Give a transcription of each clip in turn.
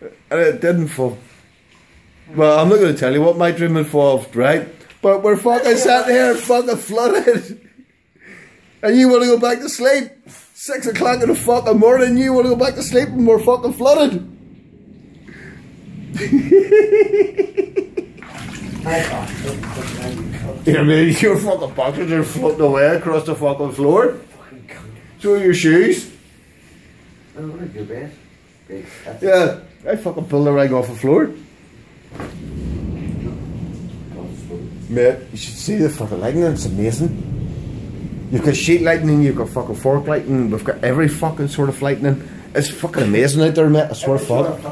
and it didn't fall. Well, I'm not going to tell you what my dream involved, right? But we're fucking sat here fucking flooded. And you want to go back to sleep? Six o'clock in the fucking morning, you want to go back to sleep and we're fucking flooded. Yeah, I mean, your fucking boxers are floating away across the fucking floor. So are your shoes. Oh, your bed? Yeah, I fucking pulled the rag off the floor. Mate, you should see the fucking lighting, it's amazing. You've got sheet lightning, you've got fucking fork lightning, we've got every fucking sort of lightning. It's fucking amazing out there, mate, I swear to fuck.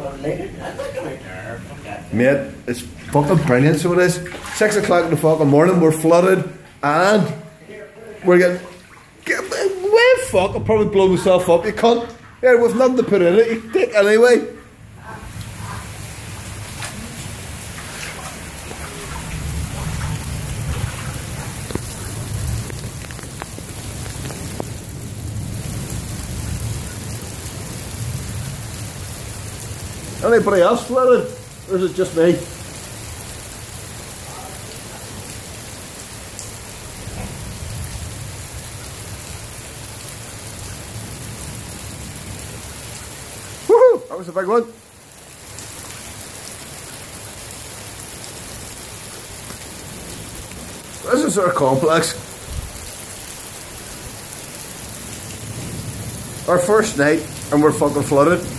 Mate, it's fucking brilliant, so it is. Six o'clock in the fucking morning, we're flooded, and we're getting. Get, well, fuck, I'll probably blow myself up, you cunt. Yeah, with nothing to put in it, you dick anyway. Anybody else flooded? Or is it just me? Woohoo! That was a big one. This is our complex. Our first night, and we're fucking flooded.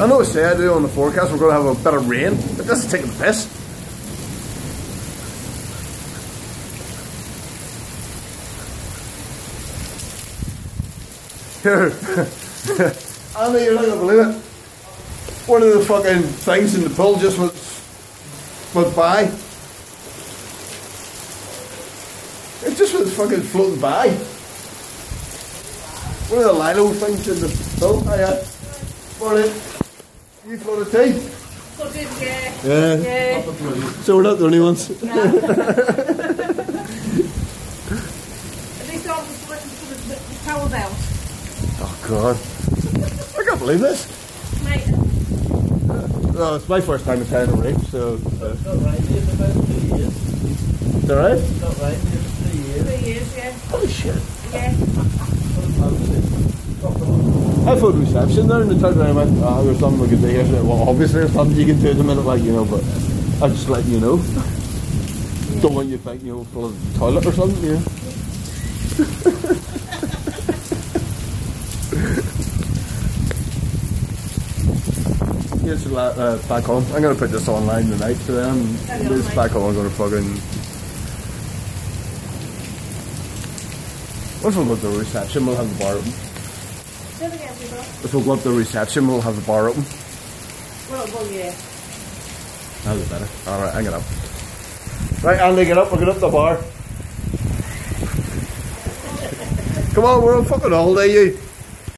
I know it's sad on the forecast we're going to have a bit of rain, but this is taking the piss. Here, Andy, you're not going to believe it. One of the fucking things in the pool just went, went by. It just was fucking floating by. One of the lilo things in the pool. Oh, yeah. Morning. You floated too? So did, yeah. Yeah. Yeah. So we're not the only ones. At least I was waiting for the, the towel belt. Oh god. I can't believe this. Mate, No, it's my first time in town a rape, so uh, Not right here for about three years. it's alright. Not right here for three years. three years, yeah. Holy shit. Yeah. I phoned reception there and they turned around and went, ah, there's something we can do here. So, Well, obviously there's something you can do at the minute, like, you know, but I'm just letting you know. Don't want you to think, you know, full of the toilet or something, you know. Here's the uh, back home. I'm gonna put this online tonight to them. This back home. I'm gonna fucking. If we go to the reception, we'll have the bar open. If we go up the reception, we'll have the bar open. Well, well, yeah. That'll be better. Alright, hang it up. Right, Andy, get up. We'll get up the bar. Come on, we're on fucking holiday, you.